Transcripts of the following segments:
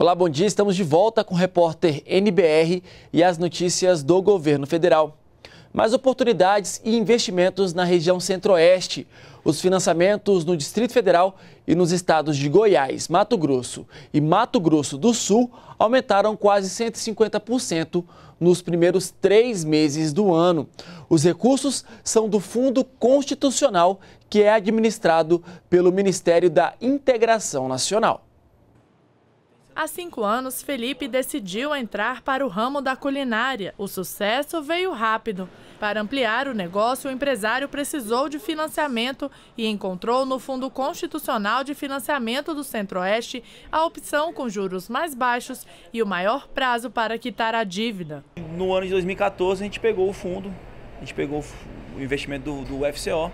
Olá, bom dia. Estamos de volta com o repórter NBR e as notícias do governo federal. Mais oportunidades e investimentos na região centro-oeste. Os financiamentos no Distrito Federal e nos estados de Goiás, Mato Grosso e Mato Grosso do Sul aumentaram quase 150% nos primeiros três meses do ano. Os recursos são do Fundo Constitucional, que é administrado pelo Ministério da Integração Nacional. Há cinco anos, Felipe decidiu entrar para o ramo da culinária. O sucesso veio rápido. Para ampliar o negócio, o empresário precisou de financiamento e encontrou no Fundo Constitucional de Financiamento do Centro-Oeste a opção com juros mais baixos e o maior prazo para quitar a dívida. No ano de 2014, a gente pegou o fundo, a gente pegou o investimento do, do UFCO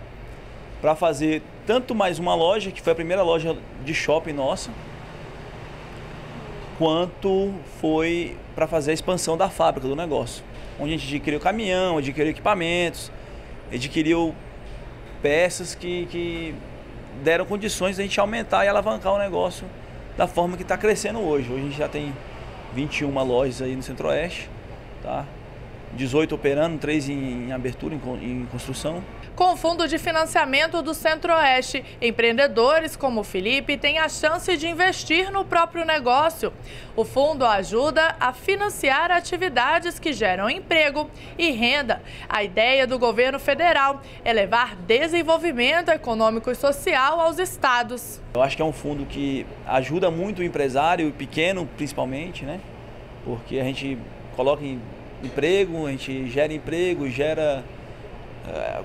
para fazer tanto mais uma loja, que foi a primeira loja de shopping nossa, quanto foi para fazer a expansão da fábrica do negócio, onde a gente adquiriu caminhão, adquiriu equipamentos, adquiriu peças que, que deram condições de a gente aumentar e alavancar o negócio da forma que está crescendo hoje. Hoje a gente já tem 21 lojas aí no Centro-Oeste, tá? 18 operando, 3 em, em abertura, em, em construção. Com o Fundo de Financiamento do Centro-Oeste, empreendedores como Felipe têm a chance de investir no próprio negócio. O fundo ajuda a financiar atividades que geram emprego e renda. A ideia do governo federal é levar desenvolvimento econômico e social aos estados. Eu acho que é um fundo que ajuda muito o empresário, pequeno principalmente, né? Porque a gente coloca em emprego, a gente gera emprego, gera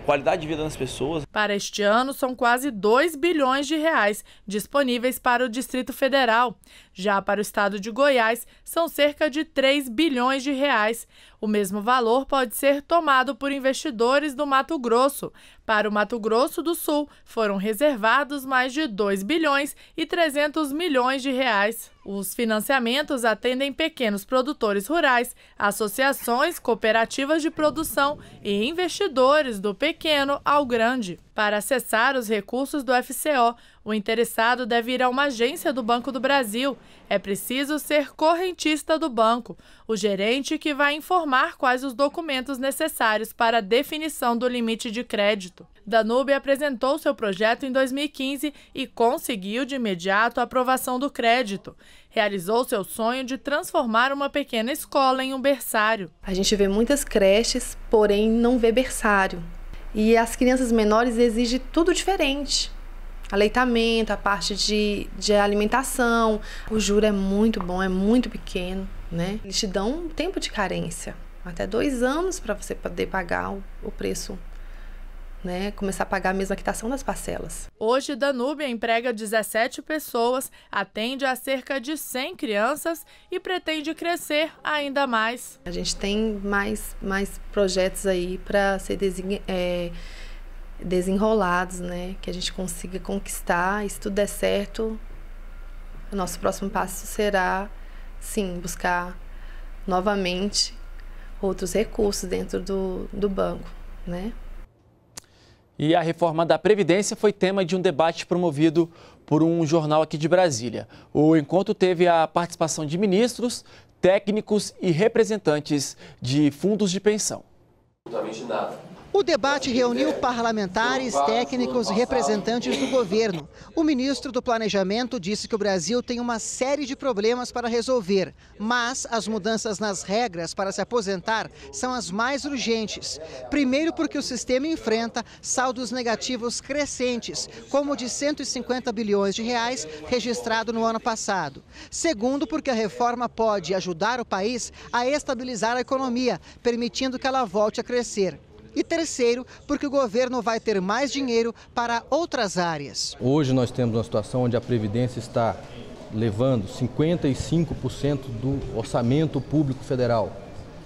qualidade de vida das pessoas. Para este ano, são quase 2 bilhões de reais disponíveis para o Distrito Federal. Já para o estado de Goiás, são cerca de 3 bilhões de reais. O mesmo valor pode ser tomado por investidores do Mato Grosso. Para o Mato Grosso do Sul, foram reservados mais de 2 bilhões e 300 milhões de reais. Os financiamentos atendem pequenos produtores rurais, associações, cooperativas de produção e investidores do pequeno ao grande. Para acessar os recursos do FCO, o interessado deve ir a uma agência do Banco do Brasil. É preciso ser correntista do banco, o gerente que vai informar quais os documentos necessários para a definição do limite de crédito. Danube apresentou seu projeto em 2015 e conseguiu de imediato a aprovação do crédito. Realizou seu sonho de transformar uma pequena escola em um berçário. A gente vê muitas creches, porém não vê berçário. E as crianças menores exigem tudo diferente. Aleitamento, a parte de, de alimentação. O juro é muito bom, é muito pequeno, né? Eles te dão um tempo de carência. Até dois anos para você poder pagar o, o preço né, começar a pagar a mesma quitação das parcelas. Hoje, Danúbia emprega 17 pessoas, atende a cerca de 100 crianças e pretende crescer ainda mais. A gente tem mais, mais projetos aí para ser é, desenrolados, né, que a gente consiga conquistar. E se tudo der certo, o nosso próximo passo será, sim, buscar novamente outros recursos dentro do, do banco, né? E a reforma da Previdência foi tema de um debate promovido por um jornal aqui de Brasília. O encontro teve a participação de ministros, técnicos e representantes de fundos de pensão. O debate reuniu parlamentares, técnicos e representantes do governo. O ministro do Planejamento disse que o Brasil tem uma série de problemas para resolver, mas as mudanças nas regras para se aposentar são as mais urgentes. Primeiro, porque o sistema enfrenta saldos negativos crescentes, como o de 150 bilhões de reais registrado no ano passado. Segundo, porque a reforma pode ajudar o país a estabilizar a economia, permitindo que ela volte a crescer. E terceiro, porque o governo vai ter mais dinheiro para outras áreas. Hoje nós temos uma situação onde a Previdência está levando 55% do orçamento público federal.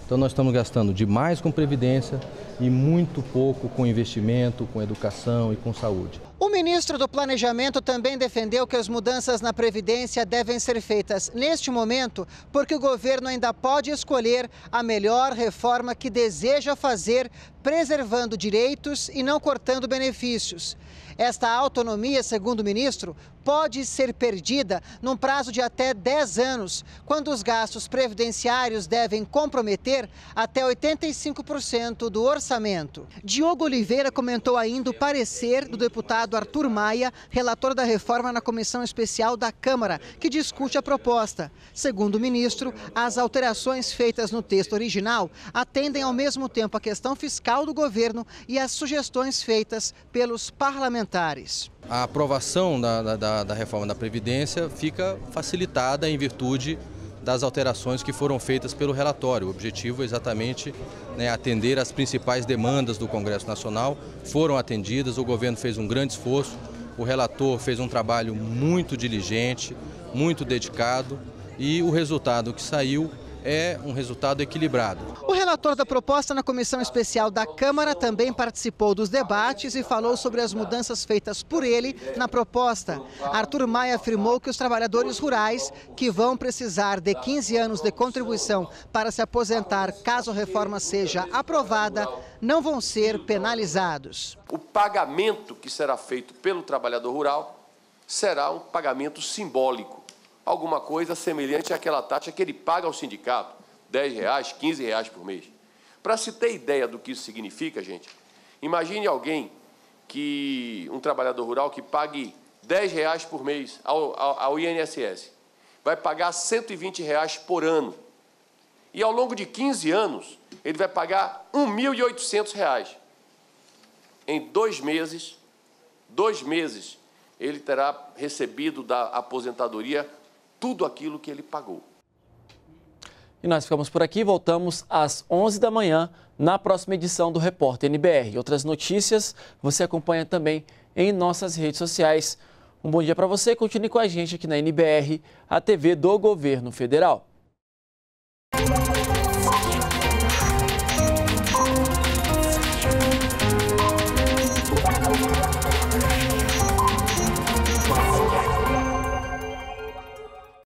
Então nós estamos gastando demais com previdência e muito pouco com investimento, com educação e com saúde. O ministro do Planejamento também defendeu que as mudanças na Previdência devem ser feitas neste momento, porque o governo ainda pode escolher a melhor reforma que deseja fazer, preservando direitos e não cortando benefícios. Esta autonomia, segundo o ministro, pode ser perdida num prazo de até 10 anos, quando os gastos previdenciários devem comprometer até 85% do orçamento. Diogo Oliveira comentou ainda o parecer do deputado Arthur Maia, relator da reforma na comissão especial da Câmara, que discute a proposta. Segundo o ministro, as alterações feitas no texto original atendem ao mesmo tempo a questão fiscal do governo e as sugestões feitas pelos parlamentares. A aprovação da, da, da reforma da Previdência fica facilitada em virtude das alterações que foram feitas pelo relatório. O objetivo é exatamente né, atender as principais demandas do Congresso Nacional, foram atendidas, o governo fez um grande esforço, o relator fez um trabalho muito diligente, muito dedicado e o resultado que saiu é um resultado equilibrado. O relator da proposta na comissão especial da Câmara também participou dos debates e falou sobre as mudanças feitas por ele na proposta. Arthur Maia afirmou que os trabalhadores rurais que vão precisar de 15 anos de contribuição para se aposentar caso a reforma seja aprovada, não vão ser penalizados. O pagamento que será feito pelo trabalhador rural será um pagamento simbólico alguma coisa semelhante àquela taxa que ele paga ao sindicato, 10 reais, 15 reais por mês. Para se ter ideia do que isso significa, gente, imagine alguém que, um trabalhador rural que pague 10 reais por mês ao, ao, ao INSS, vai pagar 120 reais por ano. E ao longo de 15 anos, ele vai pagar 1.800 reais. Em dois meses, dois meses, ele terá recebido da aposentadoria tudo aquilo que ele pagou. E nós ficamos por aqui, voltamos às 11 da manhã na próxima edição do Repórter NBR. Outras notícias você acompanha também em nossas redes sociais. Um bom dia para você, continue com a gente aqui na NBR, a TV do Governo Federal.